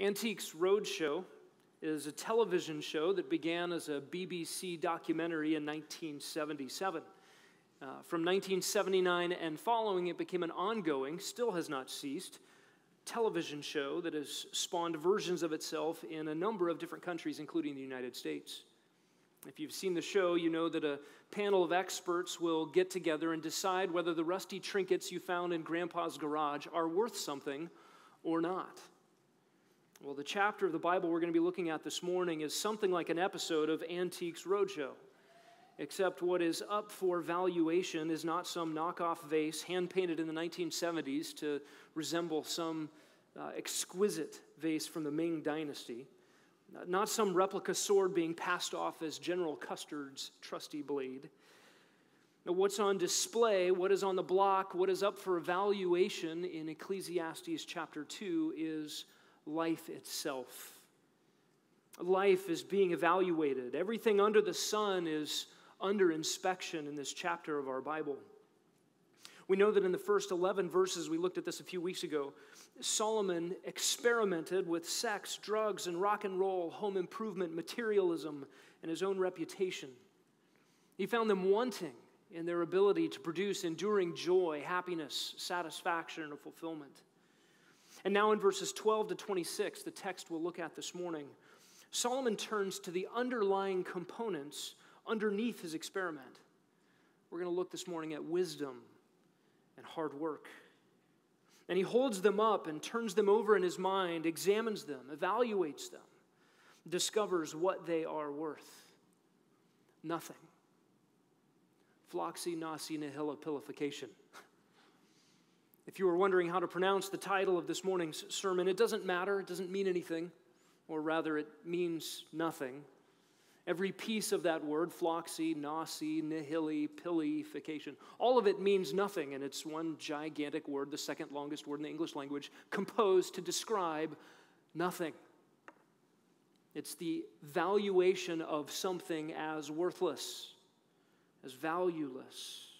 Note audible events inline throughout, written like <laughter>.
Antiques Roadshow is a television show that began as a BBC documentary in 1977. Uh, from 1979 and following, it became an ongoing, still has not ceased, television show that has spawned versions of itself in a number of different countries, including the United States. If you've seen the show, you know that a panel of experts will get together and decide whether the rusty trinkets you found in Grandpa's garage are worth something or not. Well, the chapter of the Bible we're going to be looking at this morning is something like an episode of Antiques Roadshow, except what is up for valuation is not some knockoff vase hand painted in the 1970s to resemble some uh, exquisite vase from the Ming Dynasty, not some replica sword being passed off as General Custer's trusty blade. Now, what's on display, what is on the block, what is up for evaluation in Ecclesiastes chapter 2 is life itself. Life is being evaluated. Everything under the sun is under inspection in this chapter of our Bible. We know that in the first 11 verses, we looked at this a few weeks ago, Solomon experimented with sex, drugs, and rock and roll, home improvement, materialism, and his own reputation. He found them wanting in their ability to produce enduring joy, happiness, satisfaction, and fulfillment. And now in verses 12 to 26, the text we'll look at this morning, Solomon turns to the underlying components underneath his experiment. We're going to look this morning at wisdom and hard work. And he holds them up and turns them over in his mind, examines them, evaluates them, discovers what they are worth. Nothing. Flocci, nauci, nihili, pilification. If you were wondering how to pronounce the title of this morning's sermon, it doesn't matter, it doesn't mean anything, or rather, it means nothing. Every piece of that word, flocci, nauci, nihili, pilification, all of it means nothing, and it's one gigantic word, the second longest word in the English language, composed to describe nothing. It's the valuation of something as worthless, as valueless.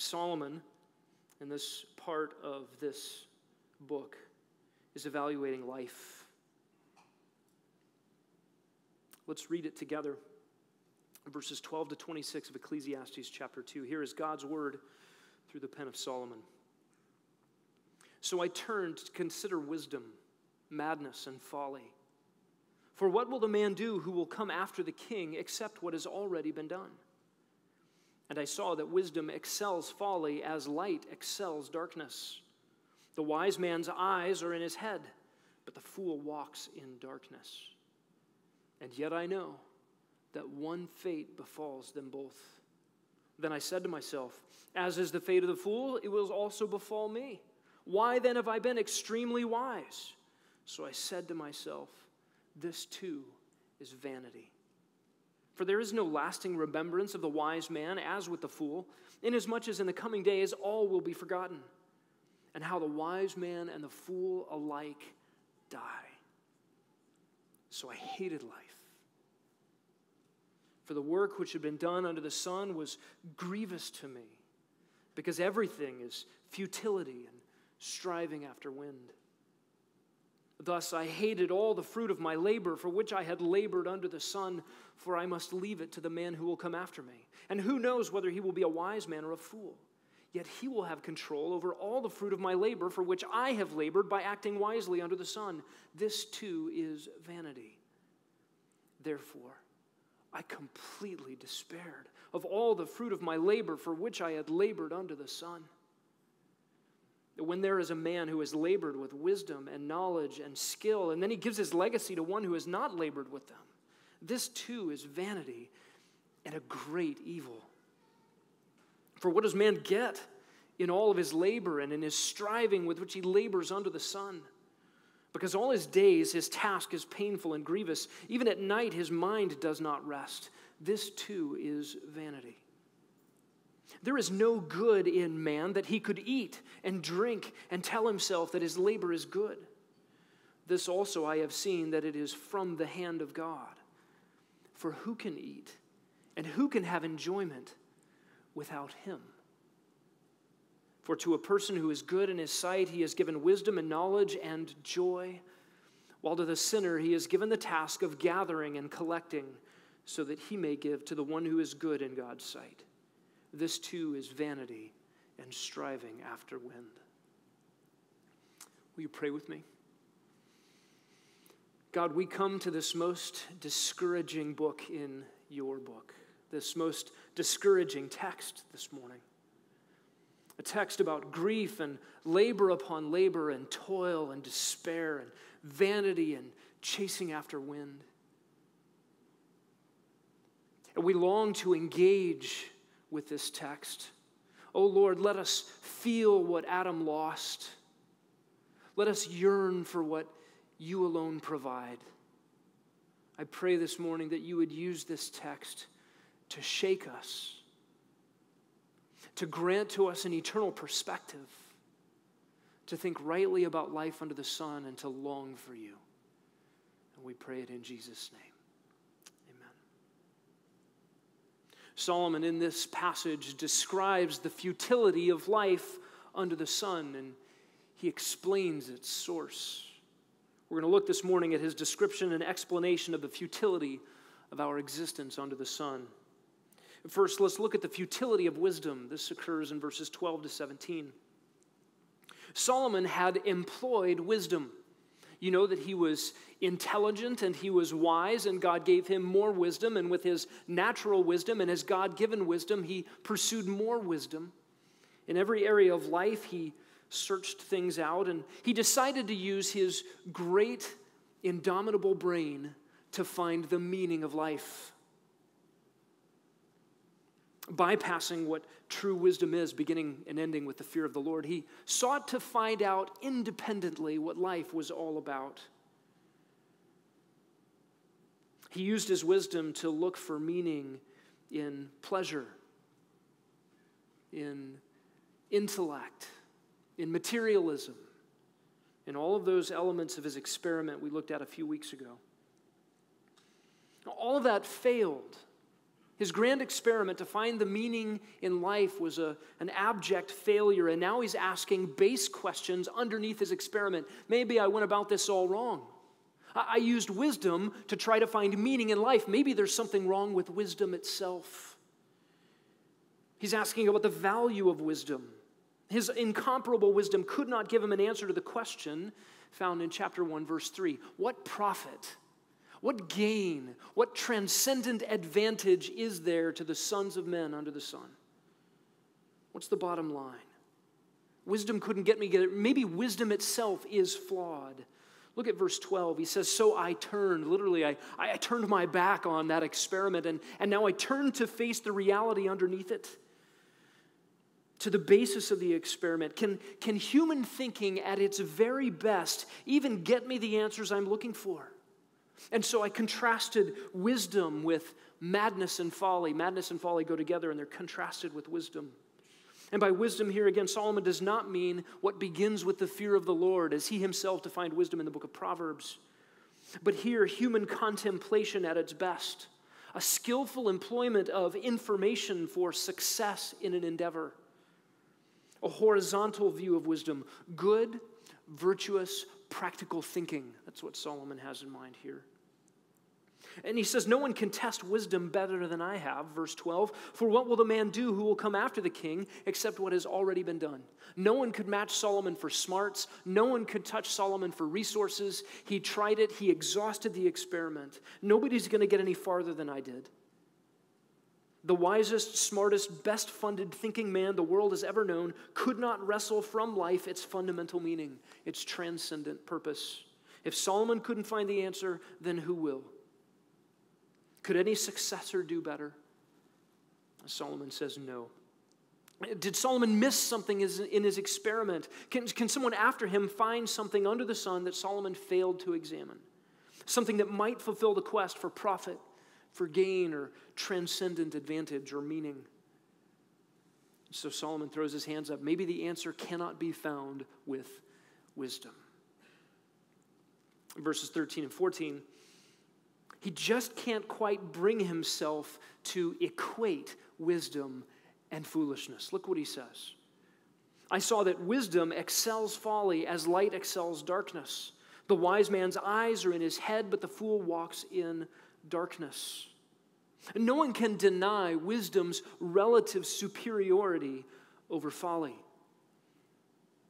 Solomon, in this part of this book, is evaluating life. Let's read it together. Verses 12 to 26 of Ecclesiastes chapter 2. Here is God's word through the pen of Solomon. So I turned to consider wisdom, madness, and folly. For what will the man do who will come after the king except what has already been done? And I saw that wisdom excels folly as light excels darkness. The wise man's eyes are in his head, but the fool walks in darkness. And yet I know that one fate befalls them both. Then I said to myself, As is the fate of the fool, it will also befall me. Why then have I been extremely wise? So I said to myself, This too is vanity. For there is no lasting remembrance of the wise man as with the fool, inasmuch as in the coming days all will be forgotten, and how the wise man and the fool alike die. So I hated life. For the work which had been done under the sun was grievous to me, because everything is futility and striving after wind. Thus I hated all the fruit of my labor for which I had labored under the sun, for I must leave it to the man who will come after me. And who knows whether he will be a wise man or a fool? Yet he will have control over all the fruit of my labor for which I have labored by acting wisely under the sun. This too is vanity. Therefore, I completely despaired of all the fruit of my labor for which I had labored under the sun when there is a man who has labored with wisdom and knowledge and skill, and then he gives his legacy to one who has not labored with them, this too is vanity and a great evil. For what does man get in all of his labor and in his striving with which he labors under the sun? Because all his days his task is painful and grievous. Even at night his mind does not rest. This too is vanity. There is no good in man that he could eat and drink and tell himself that his labor is good. This also I have seen that it is from the hand of God. For who can eat and who can have enjoyment without him? For to a person who is good in his sight, he has given wisdom and knowledge and joy, while to the sinner, he has given the task of gathering and collecting, so that he may give to the one who is good in God's sight. This too is vanity and striving after wind. Will you pray with me? God, we come to this most discouraging book in your book, this most discouraging text this morning a text about grief and labor upon labor and toil and despair and vanity and chasing after wind. And we long to engage with this text. Oh Lord, let us feel what Adam lost. Let us yearn for what you alone provide. I pray this morning that you would use this text to shake us to grant to us an eternal perspective, to think rightly about life under the sun, and to long for you. And we pray it in Jesus' name. Amen. Solomon, in this passage, describes the futility of life under the sun, and he explains its source. We're going to look this morning at his description and explanation of the futility of our existence under the sun. First, let's look at the futility of wisdom. This occurs in verses 12 to 17. Solomon had employed wisdom. You know that he was intelligent and he was wise, and God gave him more wisdom. And with his natural wisdom and his God given wisdom, he pursued more wisdom. In every area of life, he searched things out, and he decided to use his great, indomitable brain to find the meaning of life bypassing what true wisdom is, beginning and ending with the fear of the Lord. He sought to find out independently what life was all about. He used his wisdom to look for meaning in pleasure, in intellect, in materialism, in all of those elements of his experiment we looked at a few weeks ago. All of that failed his grand experiment to find the meaning in life was a, an abject failure, and now he's asking base questions underneath his experiment. Maybe I went about this all wrong. I, I used wisdom to try to find meaning in life. Maybe there's something wrong with wisdom itself. He's asking about the value of wisdom. His incomparable wisdom could not give him an answer to the question found in chapter 1, verse 3 What profit? What gain, what transcendent advantage is there to the sons of men under the sun? What's the bottom line? Wisdom couldn't get me together. Maybe wisdom itself is flawed. Look at verse 12. He says, So I turned, literally, I, I turned my back on that experiment, and, and now I turn to face the reality underneath it, to the basis of the experiment. Can, can human thinking at its very best even get me the answers I'm looking for? And so I contrasted wisdom with madness and folly. Madness and folly go together and they're contrasted with wisdom. And by wisdom, here again, Solomon does not mean what begins with the fear of the Lord, as he himself defined wisdom in the book of Proverbs. But here, human contemplation at its best, a skillful employment of information for success in an endeavor, a horizontal view of wisdom, good, virtuous, practical thinking. That's what Solomon has in mind here. And he says, No one can test wisdom better than I have, verse 12. For what will the man do who will come after the king except what has already been done? No one could match Solomon for smarts. No one could touch Solomon for resources. He tried it, he exhausted the experiment. Nobody's going to get any farther than I did. The wisest, smartest, best funded thinking man the world has ever known could not wrestle from life its fundamental meaning, its transcendent purpose. If Solomon couldn't find the answer, then who will? Could any successor do better? Solomon says no. Did Solomon miss something in his experiment? Can, can someone after him find something under the sun that Solomon failed to examine? Something that might fulfill the quest for profit, for gain, or transcendent advantage or meaning? So Solomon throws his hands up. Maybe the answer cannot be found with wisdom. Verses 13 and 14 he just can't quite bring himself to equate wisdom and foolishness. Look what he says. I saw that wisdom excels folly as light excels darkness. The wise man's eyes are in his head, but the fool walks in darkness. No one can deny wisdom's relative superiority over folly.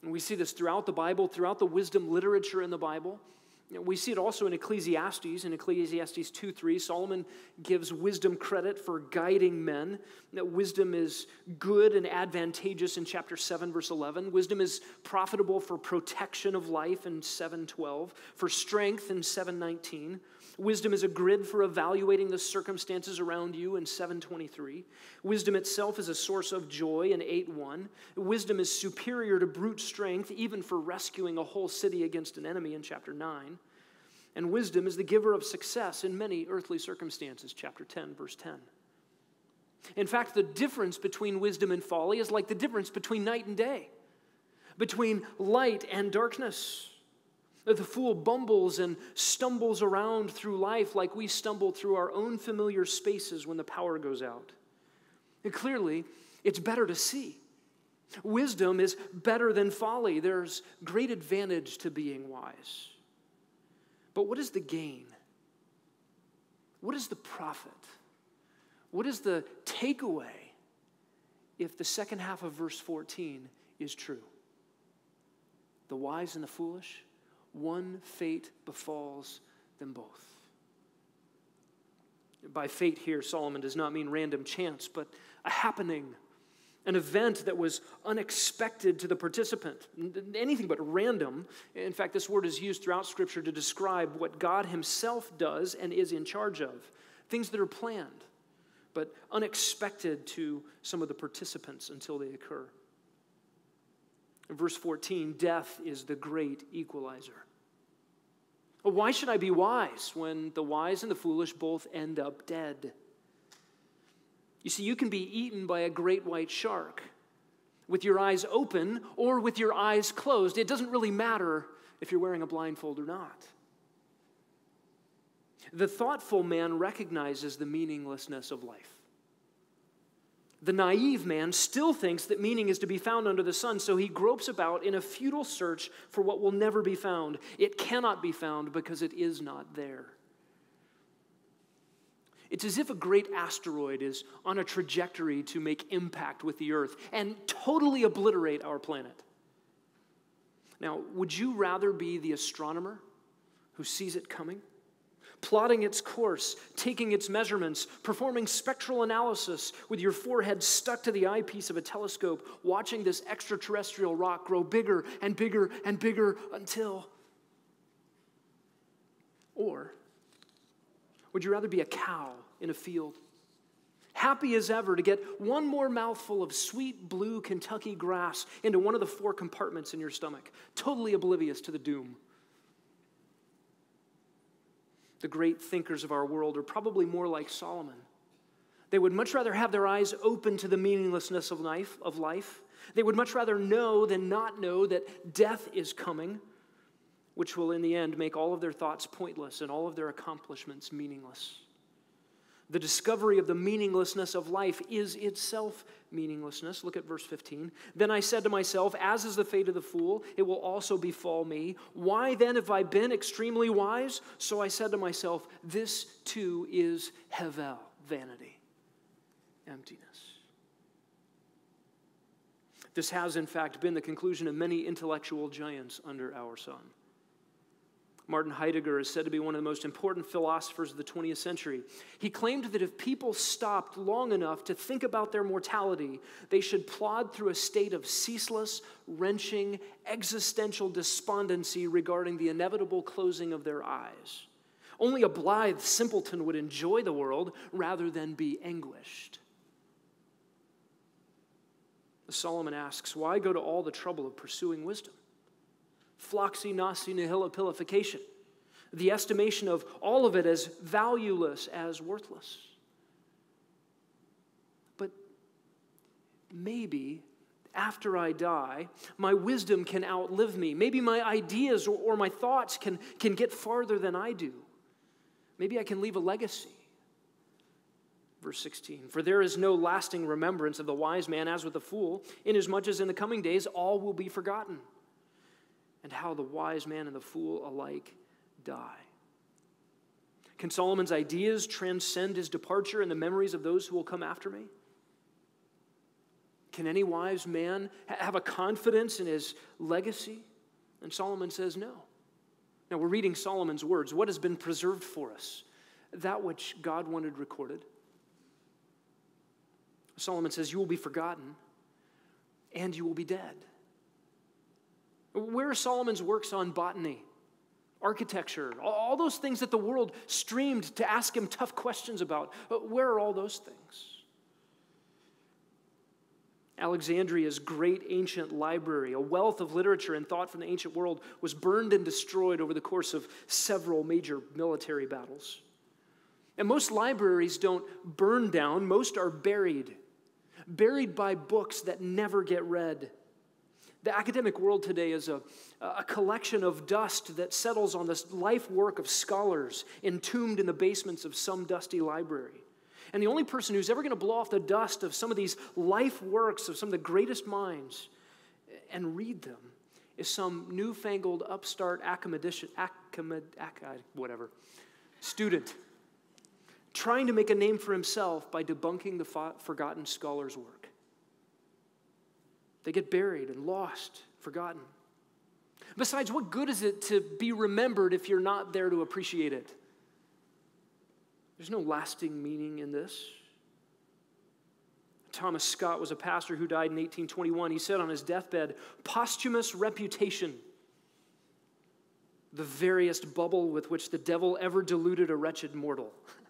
And we see this throughout the Bible, throughout the wisdom literature in the Bible. We see it also in Ecclesiastes. In Ecclesiastes 2 3, Solomon gives wisdom credit for guiding men. That wisdom is good and advantageous in chapter 7, verse 11. Wisdom is profitable for protection of life in 712, for strength in 719. Wisdom is a grid for evaluating the circumstances around you in 723. Wisdom itself is a source of joy in 8:1. Wisdom is superior to brute strength even for rescuing a whole city against an enemy in chapter 9. And wisdom is the giver of success in many earthly circumstances, chapter 10, verse 10. In fact, the difference between wisdom and folly is like the difference between night and day, between light and darkness. The fool bumbles and stumbles around through life like we stumble through our own familiar spaces when the power goes out. And clearly, it's better to see. Wisdom is better than folly. There's great advantage to being wise. But what is the gain? What is the profit? What is the takeaway if the second half of verse 14 is true? The wise and the foolish one fate befalls them both. By fate here, Solomon does not mean random chance, but a happening, an event that was unexpected to the participant. Anything but random. In fact, this word is used throughout Scripture to describe what God Himself does and is in charge of. Things that are planned, but unexpected to some of the participants until they occur. Verse 14, death is the great equalizer. Why should I be wise when the wise and the foolish both end up dead? You see, you can be eaten by a great white shark with your eyes open or with your eyes closed. It doesn't really matter if you're wearing a blindfold or not. The thoughtful man recognizes the meaninglessness of life. The naive man still thinks that meaning is to be found under the sun, so he gropes about in a futile search for what will never be found. It cannot be found because it is not there. It's as if a great asteroid is on a trajectory to make impact with the Earth and totally obliterate our planet. Now, would you rather be the astronomer who sees it coming? Plotting its course, taking its measurements, performing spectral analysis with your forehead stuck to the eyepiece of a telescope, watching this extraterrestrial rock grow bigger and bigger and bigger until. Or would you rather be a cow in a field? Happy as ever to get one more mouthful of sweet blue Kentucky grass into one of the four compartments in your stomach, totally oblivious to the doom the great thinkers of our world are probably more like Solomon. They would much rather have their eyes open to the meaninglessness of life, of life. They would much rather know than not know that death is coming, which will in the end make all of their thoughts pointless and all of their accomplishments meaningless. The discovery of the meaninglessness of life is itself meaninglessness. Look at verse 15. Then I said to myself, As is the fate of the fool, it will also befall me. Why then have I been extremely wise? So I said to myself, This too is Hevel, vanity, emptiness. This has, in fact, been the conclusion of many intellectual giants under our sun. Martin Heidegger is said to be one of the most important philosophers of the 20th century. He claimed that if people stopped long enough to think about their mortality, they should plod through a state of ceaseless, wrenching, existential despondency regarding the inevitable closing of their eyes. Only a blithe simpleton would enjoy the world rather than be anguished. Solomon asks, Why go to all the trouble of pursuing wisdom? Floxy nauci nihili pilification, the estimation of all of it as valueless, as worthless. But maybe after I die, my wisdom can outlive me. Maybe my ideas or, or, my thoughts can, can get farther than I do. Maybe I can leave a legacy. Verse 16 For there is no lasting remembrance of the wise man as with the fool, inasmuch as in the coming days all will be forgotten, and how the wise man and the fool alike die. Can Solomon's ideas transcend his departure and the memories of those who will come after me? Can any wise man have a confidence in his legacy? And Solomon says no. Now we're reading Solomon's words. What has been preserved for us? That which God wanted recorded. Solomon says, You will be forgotten and you will be dead. Where are Solomon's works on botany, architecture, all those things that the world streamed to ask him tough questions about? Uh, where are all those things? Alexandria's great ancient library, a wealth of literature and thought from the ancient world, was burned and destroyed over the course of several major military battles. And most libraries don't burn down, most are buried, buried by books that never get read. The academic world today is a, a collection of dust that settles on the life work of scholars entombed in the basements of some dusty library. And the only person who's ever going to blow off the dust of some of these life works of some of the greatest minds and read them is some newfangled upstart academician, academic, uh, whatever, student trying to make a name for himself by debunking the forgotten scholar's work. They get buried and lost, forgotten. Besides, what good is it to be remembered if you're not there to appreciate it? There's no lasting meaning in this. Thomas Scott was a pastor who died in 1821. He said on his deathbed, posthumous reputation, the veriest bubble with which the devil ever deluded a wretched mortal. <laughs>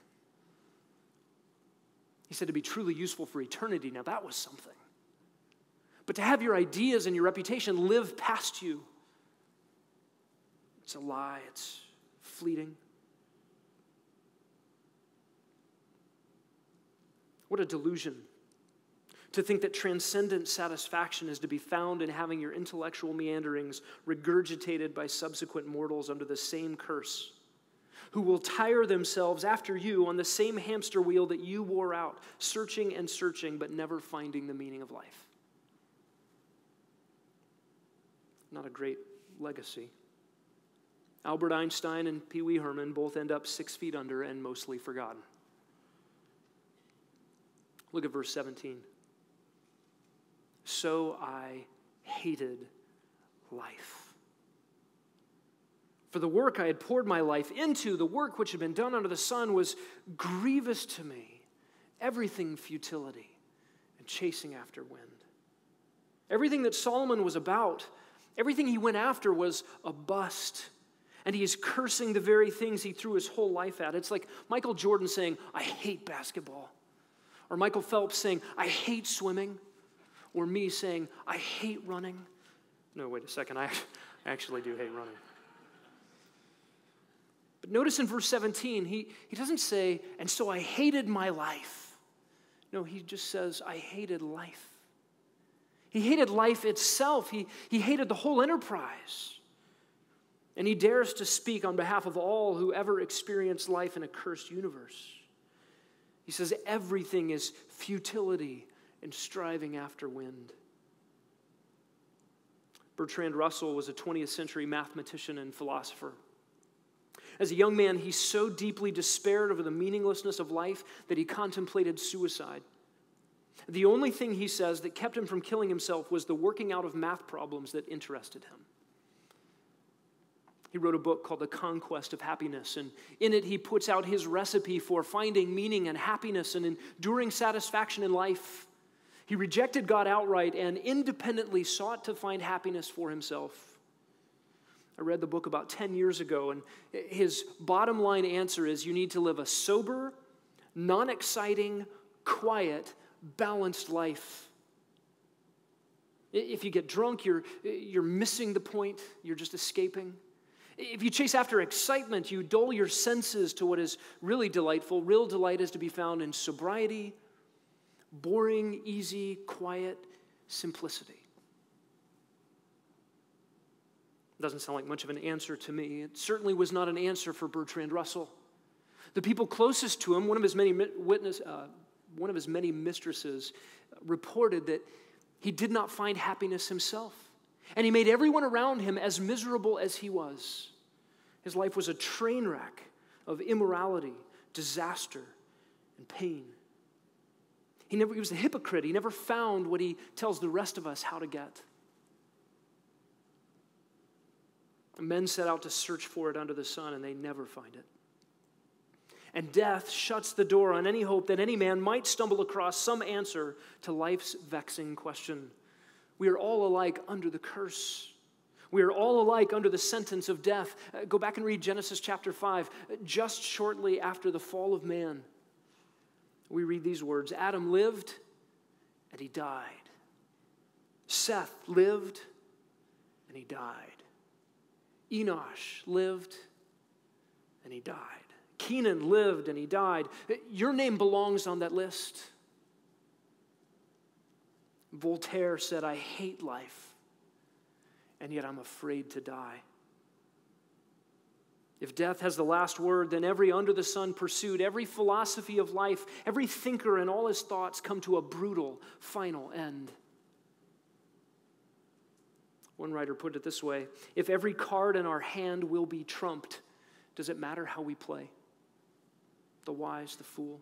He said to be truly useful for eternity. Now, that was something. But to have your ideas and your reputation live past you, it's a lie, it's fleeting. What a delusion to think that transcendent satisfaction is to be found in having your intellectual meanderings regurgitated by subsequent mortals under the same curse, who will tire themselves after you on the same hamster wheel that you wore out, searching and searching, but never finding the meaning of life. Not a great legacy. Albert Einstein and Pee Wee Herman both end up six feet under and mostly forgotten. Look at verse 17. So I hated life. For the work I had poured my life into, the work which had been done under the sun, was grievous to me. Everything futility and chasing after wind. Everything that Solomon was about, everything he went after was a bust. And he is cursing the very things he threw his whole life at. It's like Michael Jordan saying, I hate basketball. Or Michael Phelps saying, I hate swimming. Or me saying, I hate running. No, wait a second, I <laughs> actually do hate running. But notice in verse 17, he, he doesn't say, and so I hated my life. No, he just says, I hated life. He hated life itself, he, he hated the whole enterprise. And he dares to speak on behalf of all who ever experienced life in a cursed universe. He says everything is futility and striving after wind. Bertrand Russell was a 20th century mathematician and philosopher. As a young man, he so deeply despaired over the meaninglessness of life that he contemplated suicide. The only thing he says that kept him from killing himself was the working out of math problems that interested him. He wrote a book called The Conquest of Happiness, and in it he puts out his recipe for finding meaning and happiness and enduring satisfaction in life. He rejected God outright and independently sought to find happiness for himself. I read the book about 10 years ago, and his bottom line answer is you need to live a sober, non exciting, quiet, balanced life. If you get drunk, you're, you're missing the point, you're just escaping. If you chase after excitement, you dull your senses to what is really delightful. Real delight is to be found in sobriety, boring, easy, quiet simplicity. Doesn't sound like much of an answer to me. It certainly was not an answer for Bertrand Russell. The people closest to him, one of his many witness, uh, one of his many mistresses, uh, reported that he did not find happiness himself. And he made everyone around him as miserable as he was. His life was a train wreck of immorality, disaster, and pain. He, never, he was a hypocrite. He never found what he tells the rest of us how to get. Men set out to search for it under the sun, and they never find it. And death shuts the door on any hope that any man might stumble across some answer to life's vexing question. We are all alike under the curse. We are all alike under the sentence of death. Uh, go back and read Genesis chapter 5. Just shortly after the fall of man, we read these words Adam lived and he died. Seth lived and he died. Enosh lived and he died. Kenan lived and he died. Your name belongs on that list. Voltaire said, I hate life, and yet I'm afraid to die. If death has the last word, then every under the sun pursuit, every philosophy of life, every thinker and all his thoughts come to a brutal final end. One writer put it this way If every card in our hand will be trumped, does it matter how we play? The wise, the fool.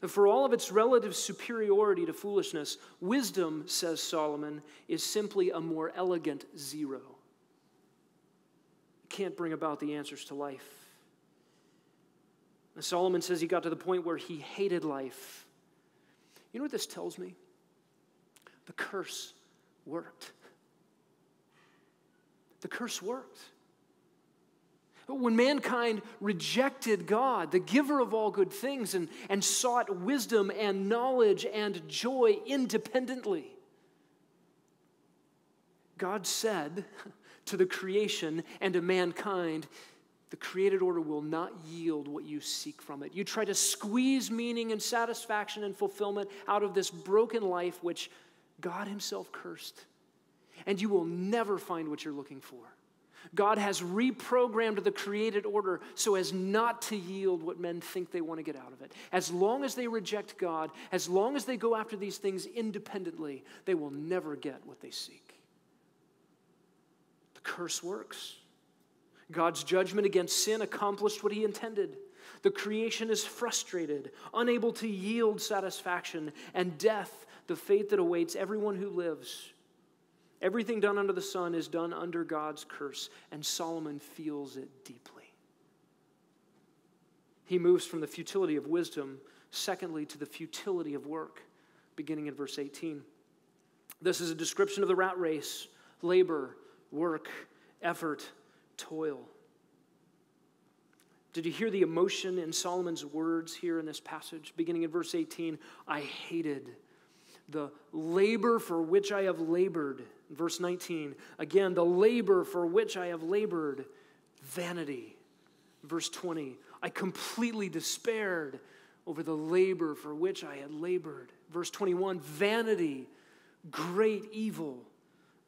And for all of its relative superiority to foolishness, wisdom, says Solomon, is simply a more elegant zero. It can't bring about the answers to life. And Solomon says he got to the point where he hated life. You know what this tells me? The curse worked. The curse worked. But when mankind rejected God, the giver of all good things, and, and sought wisdom and knowledge and joy independently, God said to the creation and to mankind, the created order will not yield what you seek from it. You try to squeeze meaning and satisfaction and fulfillment out of this broken life which God Himself cursed, and you will never find what you're looking for. God has reprogrammed the created order so as not to yield what men think they want to get out of it. As long as they reject God, as long as they go after these things independently, they will never get what they seek. The curse works. God's judgment against sin accomplished what he intended. The creation is frustrated, unable to yield satisfaction, and death, the fate that awaits everyone who lives, Everything done under the sun is done under God's curse, and Solomon feels it deeply. He moves from the futility of wisdom, secondly, to the futility of work, beginning in verse 18. This is a description of the rat race labor, work, effort, toil. Did you hear the emotion in Solomon's words here in this passage? Beginning in verse 18, I hated the labor for which I have labored Verse 19, again, the labor for which I have labored, vanity. Verse 20, I completely despaired over the labor for which I had labored. Verse 21, vanity, great evil.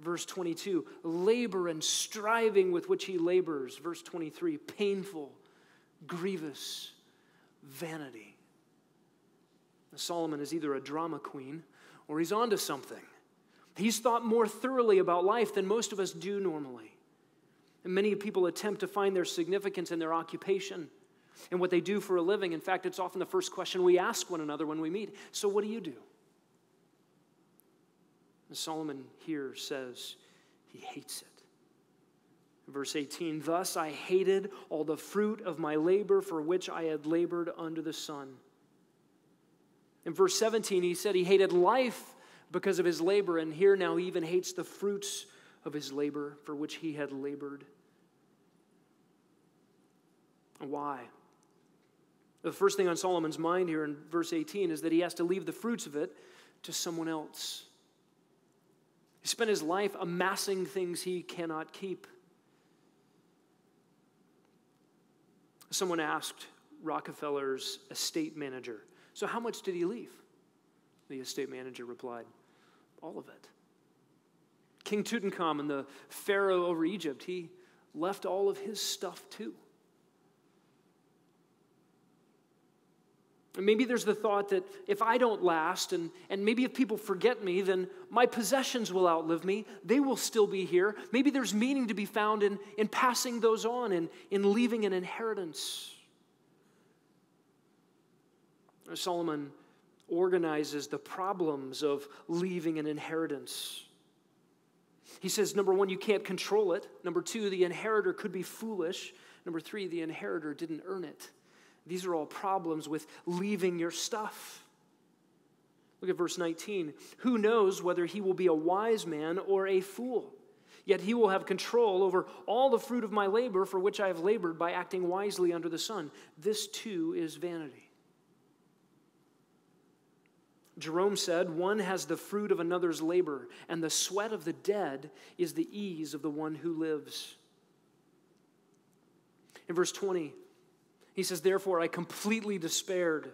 Verse 22, labor and striving with which he labors. Verse 23, painful, grievous, vanity. Solomon is either a drama queen or he's onto something. He's thought more thoroughly about life than most of us do normally. And many people attempt to find their significance in their occupation and what they do for a living. In fact, it's often the first question we ask one another when we meet So, what do you do? And Solomon here says he hates it. Verse 18 Thus I hated all the fruit of my labor for which I had labored under the sun. In verse 17, he said he hated life because of his labor, and here now he even hates the fruits of his labor for which he had labored. Why? The first thing on Solomon's mind here in verse 18 is that he has to leave the fruits of it to someone else. He spent his life amassing things he cannot keep. Someone asked Rockefeller's estate manager, So, how much did he leave? The estate manager replied, all of it. King Tutankhamun, the Pharaoh over Egypt, he left all of his stuff too. And maybe there's the thought that if I don't last, and, and maybe if people forget me, then my possessions will outlive me. They will still be here. Maybe there's meaning to be found in, in passing those on and in leaving an inheritance. Solomon organizes the problems of leaving an inheritance. He says, number one, you can't control it. Number two, the inheritor could be foolish. Number three, the inheritor didn't earn it. These are all problems with leaving your stuff. Look at verse 19. Who knows whether he will be a wise man or a fool? Yet he will have control over all the fruit of my labor for which I have labored by acting wisely under the sun. This too is vanity. Jerome said, One has the fruit of another's labor, and the sweat of the dead is the ease of the one who lives. In verse 20, he says, Therefore, I completely despaired.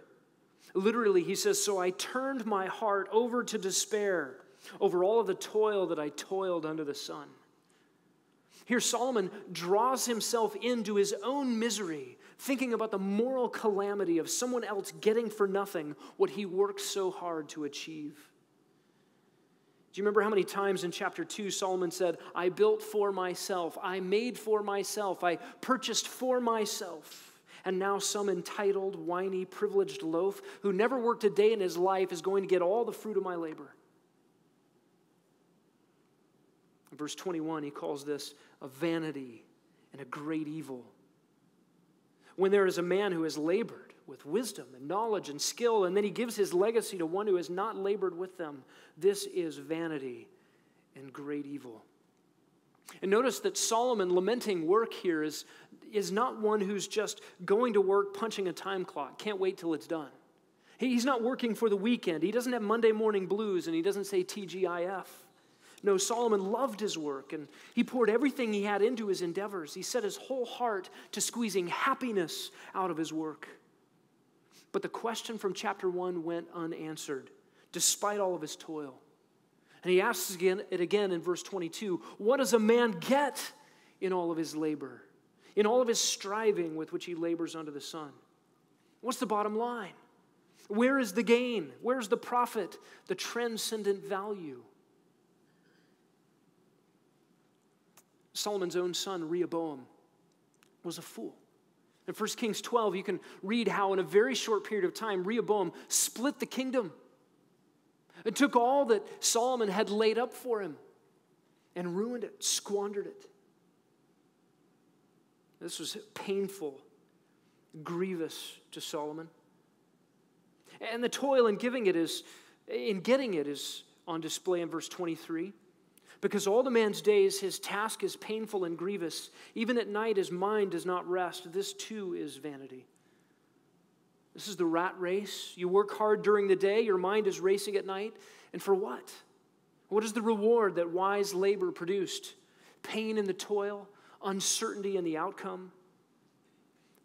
Literally, he says, So I turned my heart over to despair over all of the toil that I toiled under the sun. Here, Solomon draws himself into his own misery, thinking about the moral calamity of someone else getting for nothing what he worked so hard to achieve. Do you remember how many times in chapter 2 Solomon said, I built for myself, I made for myself, I purchased for myself? and now some entitled, whiny, privileged loaf who never worked a day in his life is going to get all the fruit of my labor. Verse 21, he calls this a vanity and a great evil. When there is a man who has labored with wisdom and knowledge and skill, and then he gives his legacy to one who has not labored with them, this is vanity and great evil. And notice that Solomon lamenting work here is is not one who's just going to work punching a time clock, can't wait till it's done. He's not working for the weekend. He doesn't have Monday morning blues and he doesn't say TGIF. No, Solomon loved his work and he poured everything he had into his endeavors. He set his whole heart to squeezing happiness out of his work. But the question from chapter 1 went unanswered, despite all of his toil. And he asks again, it again in verse 22 What does a man get in all of his labor? in all of his striving with which he labors under the sun. What's the bottom line? Where is the gain? Where's the profit, the transcendent value? Solomon's own son, Rehoboam, was a fool. In 1 Kings 12, you can read how, in a very short period of time, Rehoboam split the kingdom. It took all that Solomon had laid up for him and ruined it, squandered it. This was painful, grievous to Solomon. And the toil in giving it is, in getting it is on display in verse 23. Because all the man's days, his task is painful and grievous. Even at night, his mind does not rest. This too is vanity. This is the rat race. You work hard during the day, your mind is racing at night. And for what? What is the reward that wise labor produced? Pain in the toil, uncertainty in the outcome.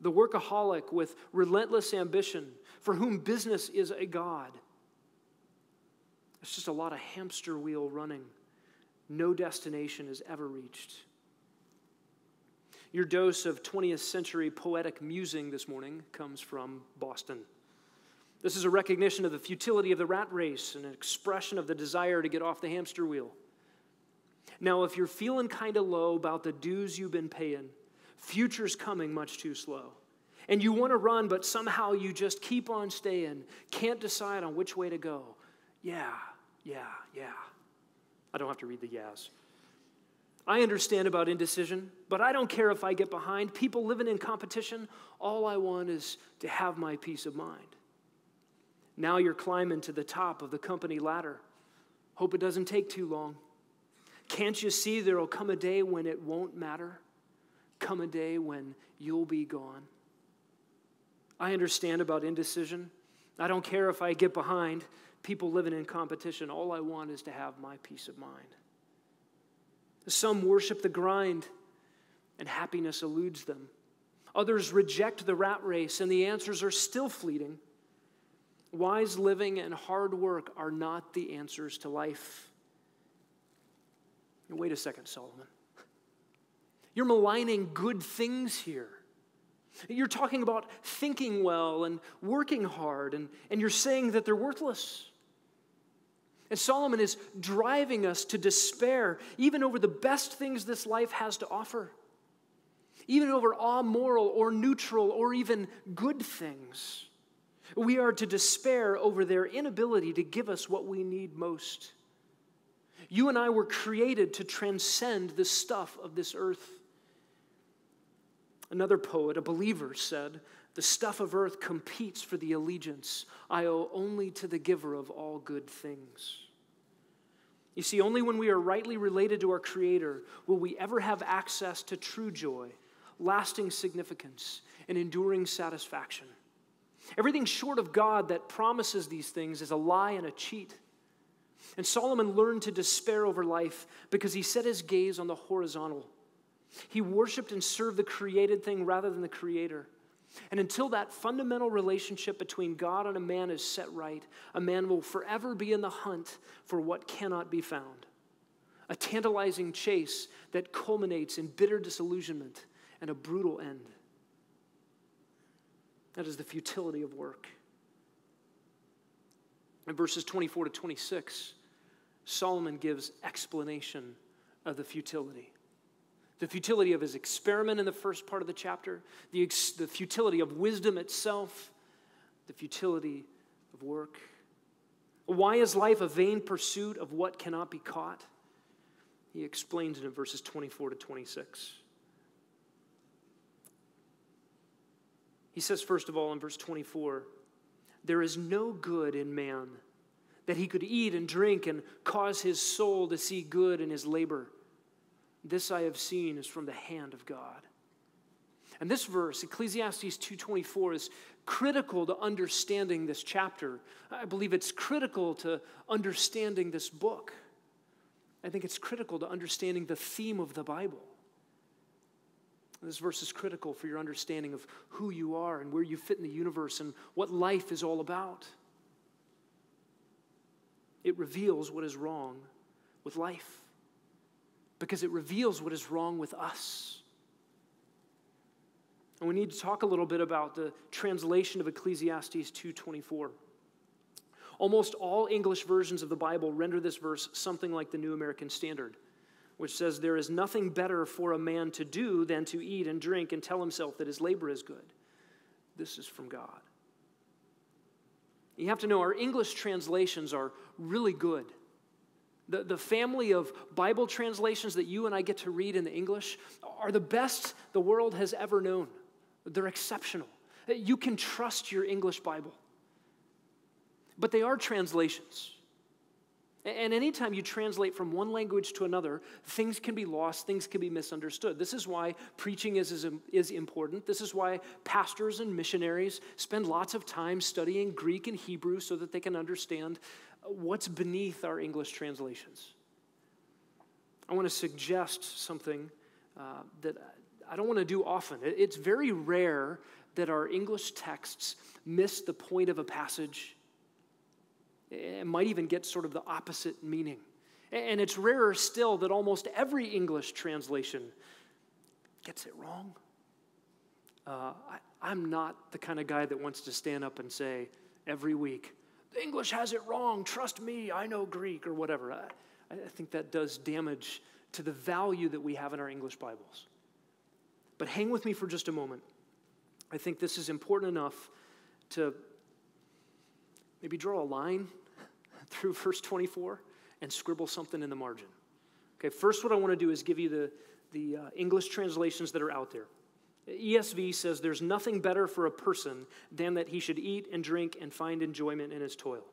The workaholic with relentless ambition, for whom business is a God. It's just a lot of hamster wheel running. No destination is ever reached. Your dose of 20th century poetic musing this morning comes from Boston. This is a recognition of the futility of the rat race and an expression of the desire to get off the hamster wheel. Now, if you're feeling kind of low about the dues you've been paying, future's coming much too slow. And you want to run, but somehow you just keep on staying, can't decide on which way to go. Yeah, yeah, yeah. I don't have to read the yes. I understand about indecision, but I don't care if I get behind. People living in competition, all I want is to have my peace of mind. Now you're climbing to the top of the company ladder. Hope it doesn't take too long. Can't you see there will come a day when it won't matter? Come a day when you'll be gone. I understand about indecision. I don't care if I get behind people living in competition. All I want is to have my peace of mind. Some worship the grind, and happiness eludes them. Others reject the rat race, and the answers are still fleeting. Wise living and hard work are not the answers to life. Wait a second, Solomon. You're maligning good things here. You're talking about thinking well and working hard, and, and you're saying that they're worthless. And Solomon is driving us to despair, even over the best things this life has to offer, even over amoral or neutral or even good things. We are to despair over their inability to give us what we need most. You and I were created to transcend the stuff of this earth. Another poet, a believer, said, The stuff of earth competes for the allegiance I owe only to the giver of all good things. You see, only when we are rightly related to our Creator will we ever have access to true joy, lasting significance, and enduring satisfaction. Everything short of God that promises these things is a lie and a cheat. And Solomon learned to despair over life because he set his gaze on the horizontal. He worshiped and served the created thing rather than the creator. And until that fundamental relationship between God and a man is set right, a man will forever be in the hunt for what cannot be found. A tantalizing chase that culminates in bitter disillusionment and a brutal end. That is the futility of work. In verses 24 to 26, Solomon gives explanation of the futility. The futility of his experiment in the first part of the chapter, the, ex- the futility of wisdom itself, the futility of work. Why is life a vain pursuit of what cannot be caught? He explains it in verses 24 to 26. He says, first of all, in verse 24, there is no good in man that he could eat and drink and cause his soul to see good in his labor. This I have seen is from the hand of God. And this verse, Ecclesiastes 2:24 is critical to understanding this chapter. I believe it's critical to understanding this book. I think it's critical to understanding the theme of the Bible. This verse is critical for your understanding of who you are and where you fit in the universe and what life is all about. It reveals what is wrong with life because it reveals what is wrong with us. And we need to talk a little bit about the translation of Ecclesiastes 2:24. Almost all English versions of the Bible render this verse something like the New American Standard which says, There is nothing better for a man to do than to eat and drink and tell himself that his labor is good. This is from God. You have to know our English translations are really good. The, the family of Bible translations that you and I get to read in the English are the best the world has ever known. They're exceptional. You can trust your English Bible. But they are translations. And anytime you translate from one language to another, things can be lost, things can be misunderstood. This is why preaching is, is, is, important. This is why pastors and missionaries spend lots of time studying Greek and Hebrew so that they can understand what's beneath our English translations. I want to suggest something uh, that I don't want to do often. It's very rare that our English texts miss the point of a passage it might even get sort of the opposite meaning. And it's rarer still that almost every English translation gets it wrong. Uh, I, am not the kind of guy that wants to stand up and say every week, the English has it wrong, trust me, I know Greek, or whatever. I, I think that does damage to the value that we have in our English Bibles. But hang with me for just a moment. I think this is important enough to maybe draw a line <laughs> through verse 24 and scribble something in the margin. Okay, first, what I want to do is give you the, the uh, English translations that are out there. ESV says, There's nothing better for a person than that he should eat and drink and find enjoyment in his toil.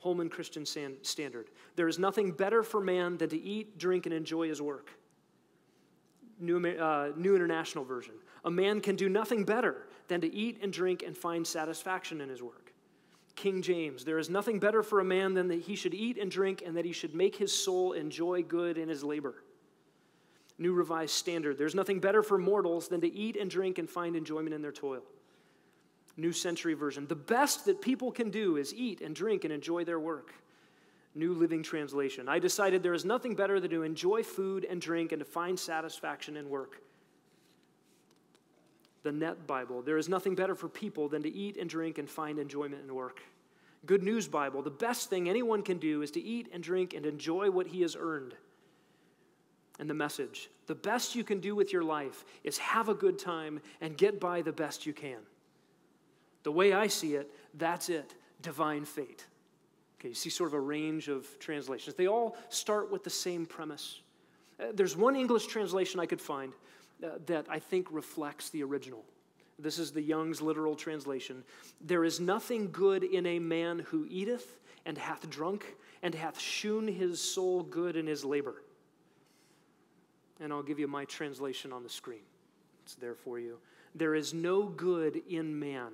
Holman Christian Standard. There is nothing better for man than to eat, drink, and enjoy his work. New, uh, New International Version. A man can do nothing better than to eat and drink and find satisfaction in his work. King James, there is nothing better for a man than that he should eat and drink and that he should make his soul enjoy good in his labor. New Revised Standard, there's nothing better for mortals than to eat and drink and find enjoyment in their toil. New Century Version, the best that people can do is eat and drink and enjoy their work. New Living Translation, I decided there is nothing better than to enjoy food and drink and to find satisfaction in work. the Net Bible, there is nothing better for people than to eat and drink and find enjoyment in work. Good News Bible, the best thing anyone can do is to eat and drink and enjoy what he has earned. And the message the best you can do with your life is have a good time and get by the best you can. The way I see it, that's it divine fate. Okay, you see sort of a range of translations. They all start with the same premise. Uh, there's one English translation I could find uh, that I think reflects the original. This is the Young's literal translation. There is nothing good in a man who eateth and hath drunk and hath shewn his soul good in his labor. And I'll give you my translation on the screen. It's there for you. There is no good in man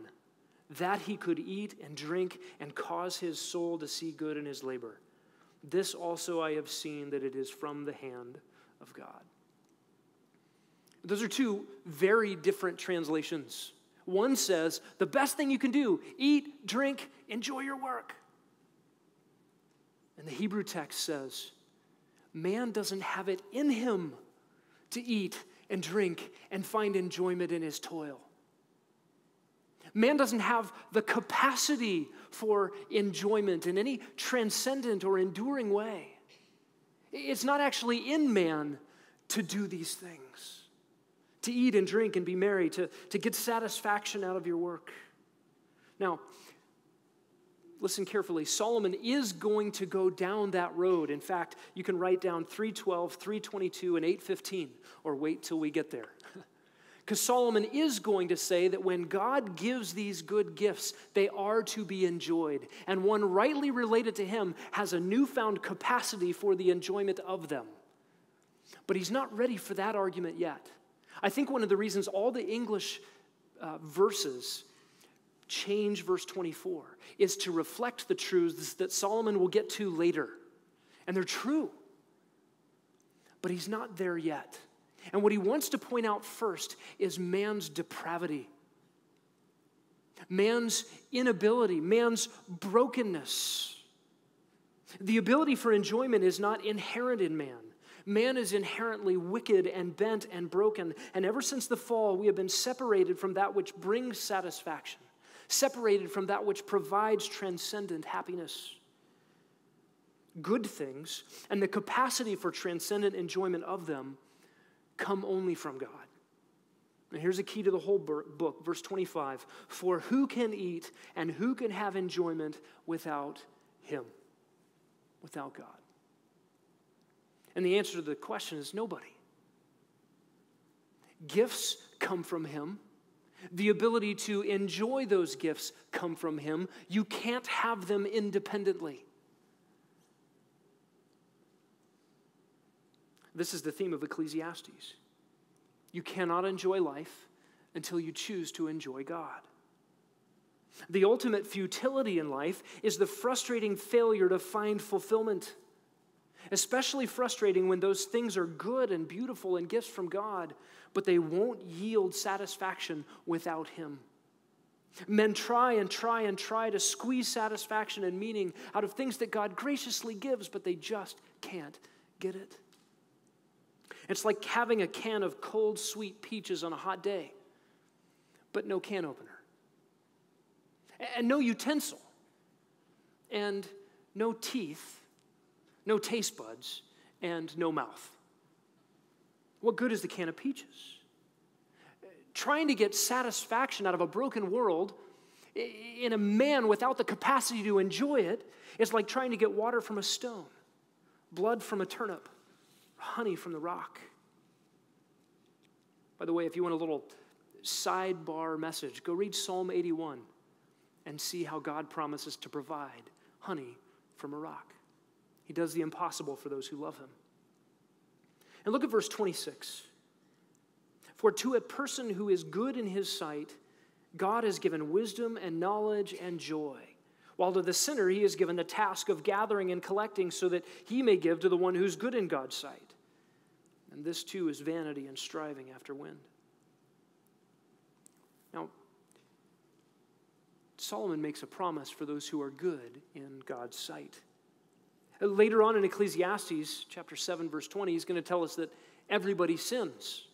that he could eat and drink and cause his soul to see good in his labor. This also I have seen that it is from the hand of God. Those are two very different translations. One says, the best thing you can do, eat, drink, enjoy your work. And the Hebrew text says, man doesn't have it in him to eat and drink and find enjoyment in his toil. Man doesn't have the capacity for enjoyment in any transcendent or enduring way. It's not actually in man to do these things to eat and drink and be merry, to, to get satisfaction out of your work. Now, listen carefully. Solomon is going to go down that road. In fact, you can write down 312, 322, and 815, or wait till we get there. <laughs> Because Solomon is going to say that when God gives these good gifts, they are to be enjoyed. And one rightly related to him has a newfound capacity for the enjoyment of them. But he's not ready for that argument yet. I think one of the reasons all the English uh, verses change verse 24 is to reflect the truths that Solomon will get to later. And they're true. But he's not there yet. And what he wants to point out first is man's depravity, man's inability, man's brokenness. The ability for enjoyment is not inherent in man. Man is inherently wicked and bent and broken. And ever since the fall, we have been separated from that which brings satisfaction, separated from that which provides transcendent happiness. Good things and the capacity for transcendent enjoyment of them come only from God. And here's the key to the whole book, verse 25 For who can eat and who can have enjoyment without him? Without God. And the answer to the question is nobody. Gifts come from him. The ability to enjoy those gifts come from him. You can't have them independently. This is the theme of Ecclesiastes. You cannot enjoy life until you choose to enjoy God. The ultimate futility in life is the frustrating failure to find fulfillment. Especially frustrating when those things are good and beautiful and gifts from God, but they won't yield satisfaction without Him. Men try and try and try to squeeze satisfaction and meaning out of things that God graciously gives, but they just can't get it. It's like having a can of cold, sweet peaches on a hot day, but no can opener, and no utensil, and no teeth, no taste buds, and no mouth. What good is the can of peaches? Trying to get satisfaction out of a broken world in a man without the capacity to enjoy it is like trying to get water from a stone, blood from a turnip honey from the rock. By the way, if you want a little sidebar message, go read Psalm 81 and see how God promises to provide honey from a rock. He does the impossible for those who love him. And look at verse 26. For to a person who is good in his sight, God has given wisdom and knowledge and joy. While to the sinner, he has given the task of gathering and collecting so that he may give to the one who's good in God's sight. And this too is vanity and striving after wind. Now, Solomon makes a promise for those who are good in God's sight. Later on in Ecclesiastes, chapter 7, verse 20, he's going to tell us that everybody sins.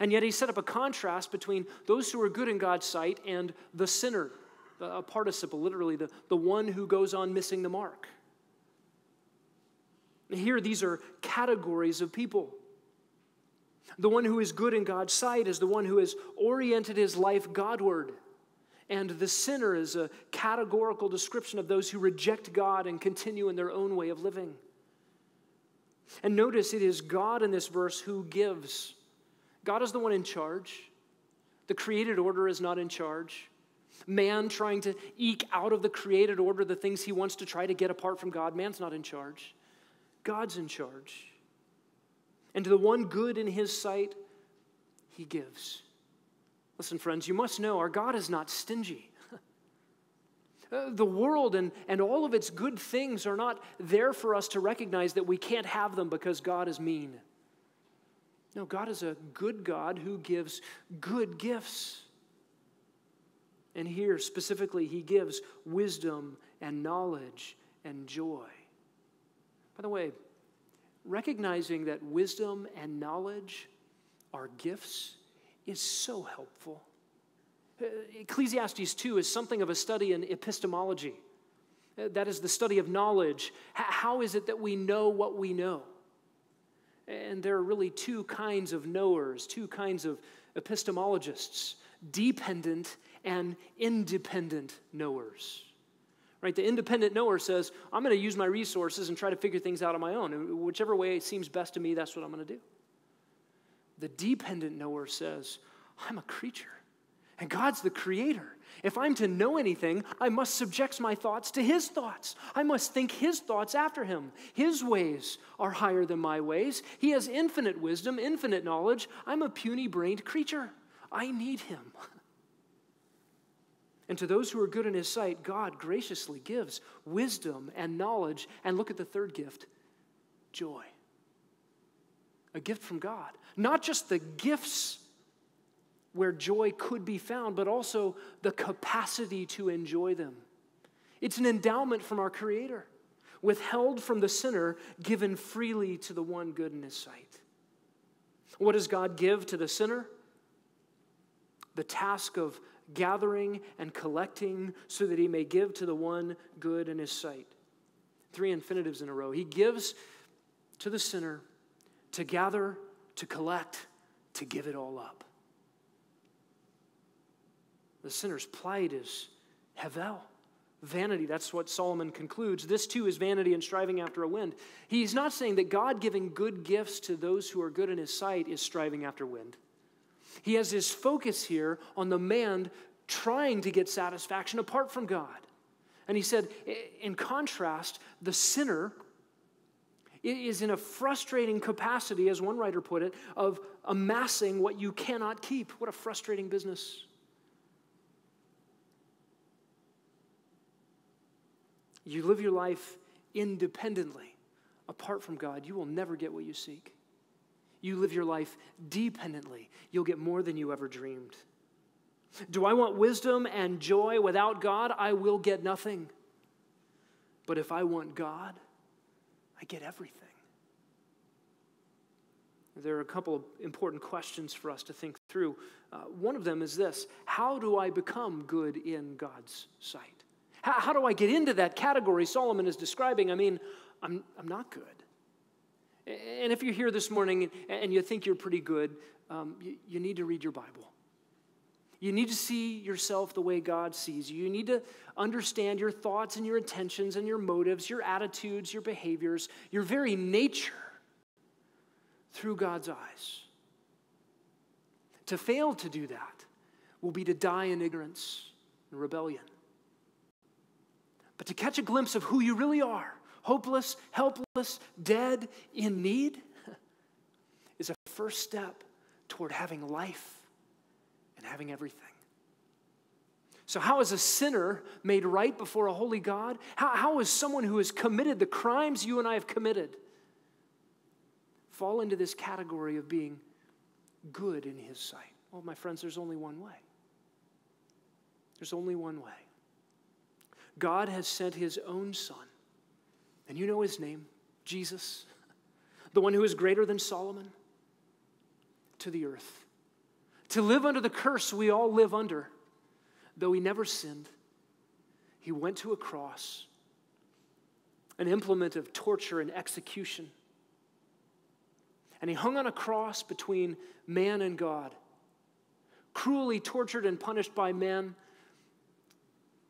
And yet he set up a contrast between those who are good in God's sight and the sinner, a participle, literally, the, the one who goes on missing the mark. Here, these are categories of people. The one who is good in God's sight is the one who has oriented his life Godward. And the sinner is a categorical description of those who reject God and continue in their own way of living. And notice it is God in this verse who gives. God is the one in charge. The created order is not in charge. Man trying to eke out of the created order the things he wants to try to get apart from God, man's not in charge. God's in charge. And to the one good in his sight, he gives. Listen, friends, you must know our God is not stingy. <laughs> Uh, the world and, and all of its good things are not there for us to recognize that we can't have them because God is mean. No, God is a good God who gives good gifts. And here, specifically, He gives wisdom and knowledge and joy. By the way, recognizing that wisdom and knowledge are gifts is so helpful. Uh, Ecclesiastes 2 is something of a study in epistemology. Uh, that is the study of knowledge. How is it that we know what we know? And there are really two kinds of knowers, two kinds of epistemologists dependent and independent knowers. Right? The independent knower says, I'm going to use my resources and try to figure things out on my own. Whichever way seems best to me, that's what I'm going to do. The dependent knower says, I'm a creature, and God's the creator. If I'm to know anything, I must subject my thoughts to His thoughts. I must think His thoughts after Him. His ways are higher than my ways. He has infinite wisdom, infinite knowledge. I'm a puny brained creature. I need Him. <laughs> And to those who are good in His sight, God graciously gives wisdom and knowledge. And look at the third gift joy. A gift from God. Not just the gifts where joy could be found, but also the capacity to enjoy them. It's an endowment from our Creator, withheld from the sinner, given freely to the one good in His sight. What does God give to the sinner? The task of gathering and collecting so that he may give to the one good in his sight. Three infinitives in a row. He gives to the sinner to gather, to collect, to give it all up. The sinner's plight is hevel, vanity. That's what Solomon concludes. This too is vanity and striving after a wind. He's not saying that God giving good gifts to those who are good in his sight is striving after wind. He has his focus here on the man trying to get satisfaction apart from God. And he said, in contrast, the sinner is in a frustrating capacity, as one writer put it, of amassing what you cannot keep. What a frustrating business. You live your life independently, apart from God, you will never get what you seek. You live your life dependently, you'll get more than you ever dreamed. Do I want wisdom and joy without God? I will get nothing. But if I want God, I get everything. There are a couple of important questions for us to think through. Uh, one of them is this How do I become good in God's sight? How, how do I get into that category Solomon is describing? I mean, I'm, I'm not good. And if you're here this morning and you think you're pretty good, um, you, you need to read your Bible. You need to see yourself the way God sees you. You need to understand your thoughts and your intentions and your motives, your attitudes, your behaviors, your very nature through God's eyes. To fail to do that will be to die in ignorance and rebellion. But to catch a glimpse of who you really are, hopeless, helpless, dead, in need, <laughs> is a first step toward having life and having everything. So, how is a sinner made right before a holy God? How, how is someone who has committed the crimes you and I have committed fall into this category of being good in his sight? Well, my friends, there's only one way. There's only one way. God has sent his own son, and you know his name, Jesus, the one who is greater than Solomon, to the earth to live under the curse we all live under, though he never sinned. He went to a cross, an implement of torture and execution. And he hung on a cross between man and God, cruelly tortured and punished by men,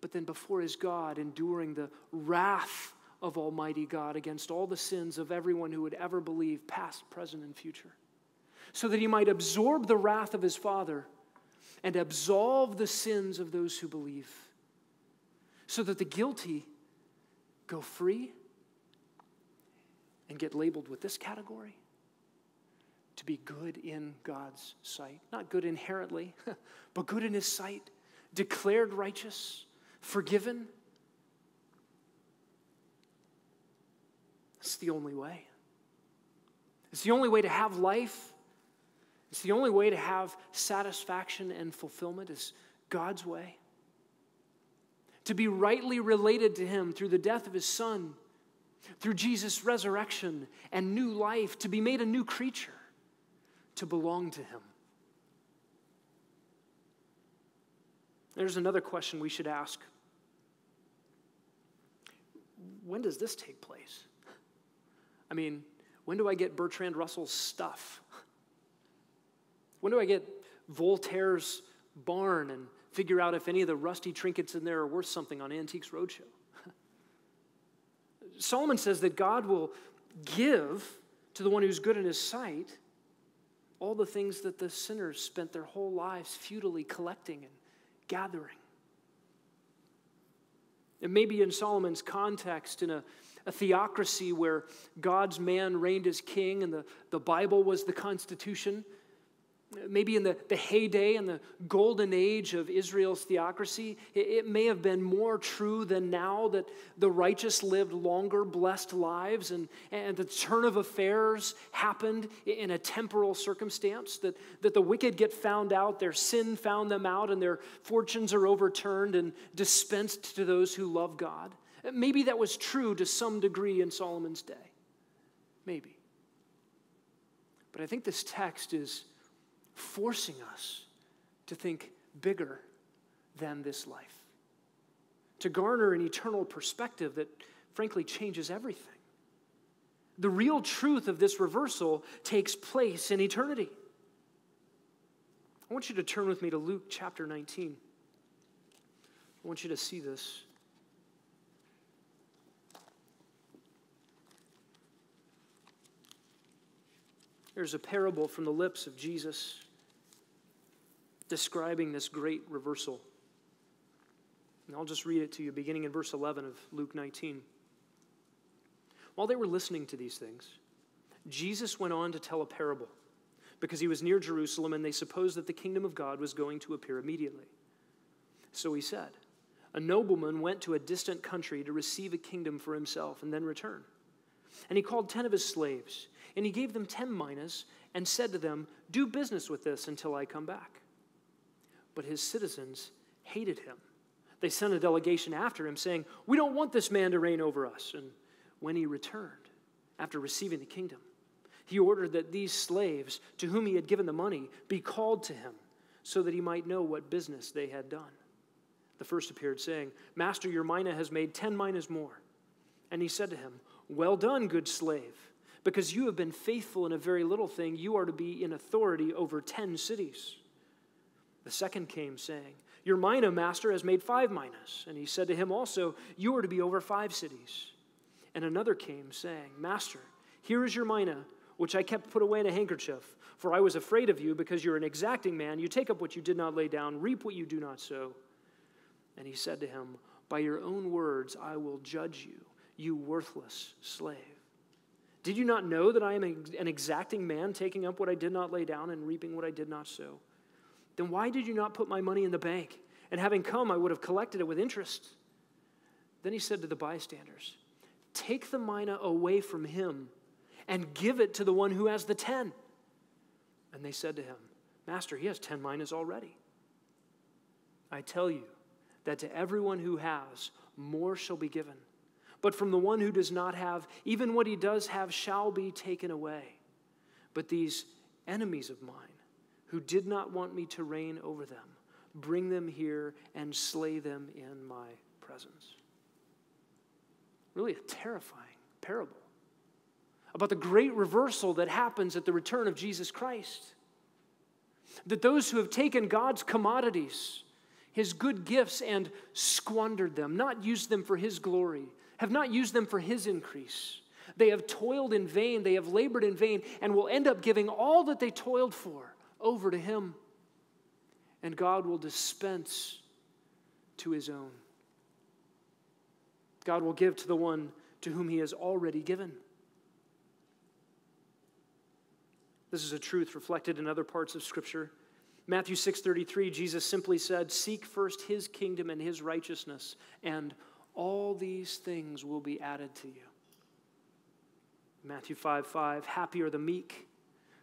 but then before his God, enduring the wrath of Almighty God against all the sins of everyone who would ever believe, past, present, and future, so that he might absorb the wrath of his Father and absolve the sins of those who believe, so that the guilty go free and get labeled with this category to be good in God's sight. Not good inherently, <laughs> but good in his sight, declared righteous, forgiven It's the only way. It's the only way to have life. It's the only way to have satisfaction and fulfillment is God's way. To be rightly related to Him through the death of His Son, through Jesus' resurrection and new life, to be made a new creature, to belong to Him. There's another question we should ask When does this take place? I mean, when do I get Bertrand Russell's stuff? When do I get Voltaire's barn and figure out if any of the rusty trinkets in there are worth something on Antiques Roadshow? <laughs> Solomon says that God will give to the one who's good in his sight all the things that the sinners spent their whole lives futilely collecting and gathering. And maybe in Solomon's context, in a a theocracy where God's man reigned as king and the, the Bible was the Constitution. Maybe in the, the heyday and the golden age of Israel's theocracy, it, it may have been more true than now that the righteous lived longer, blessed lives, and, and the turn of affairs happened in a temporal circumstance, that, that the wicked get found out, their sin found them out, and their fortunes are overturned and dispensed to those who love God. Maybe that was true to some degree in Solomon's day. Maybe. But I think this text is forcing us to think bigger than this life, to garner an eternal perspective that frankly changes everything. The real truth of this reversal takes place in eternity. I want you to turn with me to Luke chapter 19. I want you to see this. There's a parable from the lips of Jesus describing this great reversal. And I'll just read it to you, beginning in verse 11 of Luke 19. While they were listening to these things, Jesus went on to tell a parable because he was near Jerusalem and they supposed that the kingdom of God was going to appear immediately. So he said, A nobleman went to a distant country to receive a kingdom for himself and then return. And he called ten of his slaves and he gave them ten minas and said to them, Do business with this until I come back. But his citizens hated him. They sent a delegation after him, saying, We don't want this man to reign over us. And when he returned, after receiving the kingdom, he ordered that these slaves, to whom he had given the money, be called to him, so that he might know what business they had done. The first appeared, saying, Master, your mina has made ten minas more. And he said to him, Well done, good slave. Because you have been faithful in a very little thing, you are to be in authority over ten cities. The second came, saying, Your mina, master, has made five minas. And he said to him also, You are to be over five cities. And another came, saying, Master, here is your mina, which I kept put away in a handkerchief. For I was afraid of you, because you're an exacting man. You take up what you did not lay down, reap what you do not sow. And he said to him, By your own words I will judge you, you worthless slave. Did you not know that I am an exacting man, taking up what I did not lay down and reaping what I did not sow? Then why did you not put my money in the bank? And having come, I would have collected it with interest. Then he said to the bystanders, Take the mina away from him and give it to the one who has the ten. And they said to him, Master, he has ten minas already. I tell you that to everyone who has, more shall be given but from the one who does not have, even what he does have shall be taken away. But these enemies of mine, who did not want me to reign over them. Bring them here and slay them in my presence. Really a terrifying parable about the great reversal that happens at the return of Jesus Christ. That those who have taken God's commodities, his good gifts, and squandered them, not used them for his glory, have not used them for his increase. They have toiled in vain, they have labored in vain, and will end up giving all that they toiled for over to him. And God will dispense to his own. God will give to the one to whom he has already given. This is a truth reflected in other parts of Scripture. Matthew 6:33 Jesus simply said, "Seek first his kingdom and his righteousness, and all these things will be added to you." Matthew 5 5, Happy are the meek,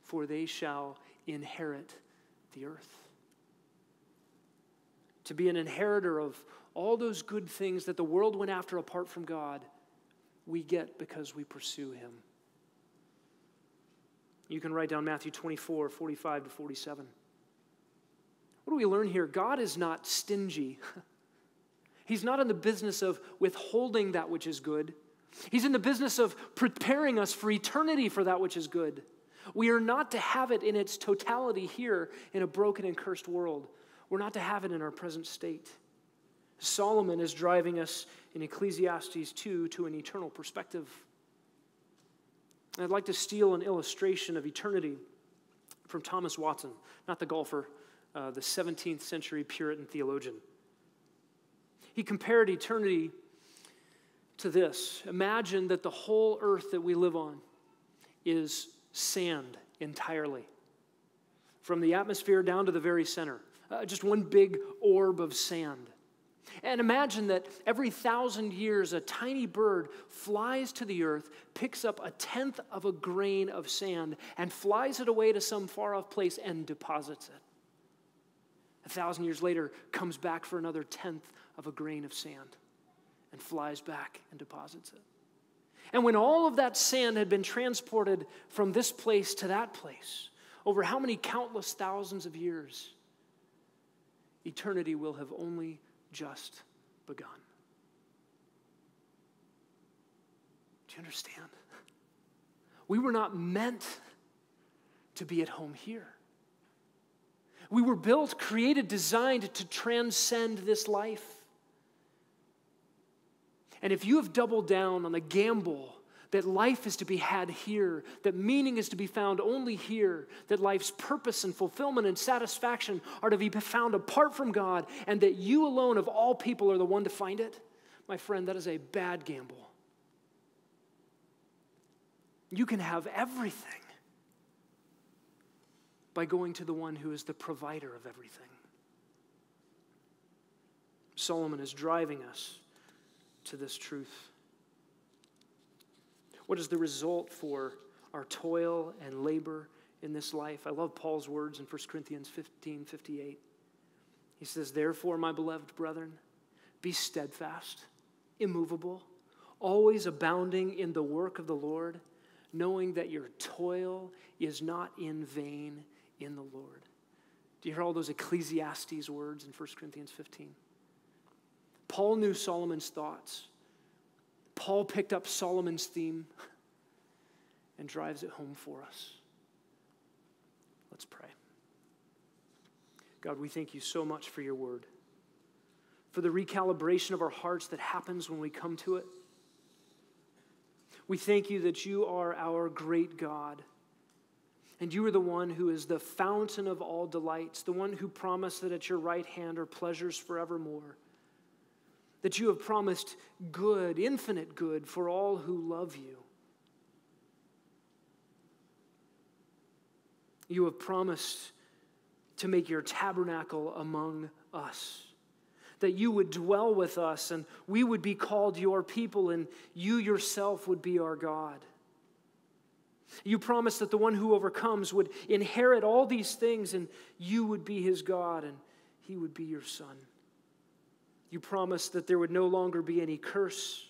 for they shall inherit the earth. To be an inheritor of all those good things that the world went after apart from God, we get because we pursue him. You can write down Matthew 24, 45 to 47. What do we learn here? God is not stingy. <laughs> He's not in the business of withholding that which is good. He's in the business of preparing us for eternity for that which is good. We are not to have it in its totality here in a broken and cursed world. We're not to have it in our present state. Solomon is driving us in Ecclesiastes 2 to an eternal perspective. I'd like to steal an illustration of eternity from Thomas Watson, not the golfer, uh, the 17th century Puritan theologian. He compared eternity to this Imagine that the whole earth that we live on is sand entirely, from the atmosphere down to the very center, uh, just one big orb of sand. And imagine that every thousand years, a tiny bird flies to the earth, picks up a tenth of a grain of sand, and flies it away to some far off place and deposits it. A thousand years later, comes back for another tenth of a grain of sand and flies back and deposits it. And when all of that sand had been transported from this place to that place, over how many countless thousands of years, eternity will have only just begun. Do you understand? We were not meant to be at home here. We were built, created, designed to transcend this life. And if you have doubled down on the gamble that life is to be had here, that meaning is to be found only here, that life's purpose and fulfillment and satisfaction are to be found apart from God, and that you alone of all people are the one to find it, my friend, that is a bad gamble. You can have everything by going to the one who is the provider of everything. Solomon is driving us to this truth. What is the result for our toil and labor in this life? I love Paul's words in 1 Corinthians 15 58. He says, Therefore, my beloved brethren, be steadfast, immovable, always abounding in the work of the Lord, knowing that your toil is not in vain in the Lord. Do you hear all those Ecclesiastes words in 1 Corinthians 15? Paul knew Solomon's thoughts. Paul picked up Solomon's theme <laughs> and drives it home for us. Let's pray. God, we thank you so much for your word, for the recalibration of our hearts that happens when we come to it. We thank you that you are our great God. And you are the one who is the fountain of all delights, the one who promised that at your right hand are pleasures forevermore that you have promised good, infinite good for all who love you. You have promised to make your tabernacle among us, that you would dwell with us and we would be called your people and you yourself would be our God. You promised that the one who overcomes would inherit all these things and you would be his God and he would be your son. You promised that there would no longer be any curse.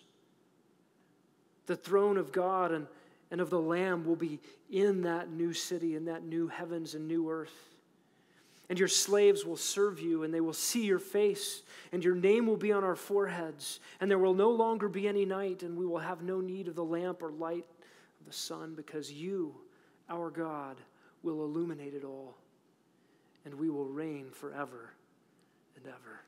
The throne of God and, and of the Lamb will be in that new city, in that new heavens and new earth. and your slaves will serve you, and they will see your face, and your name will be on our foreheads, and there will no longer be any night, and we will have no need of the lamp or light of the sun, because you, our God, will illuminate it all, and we will reign forever and ever.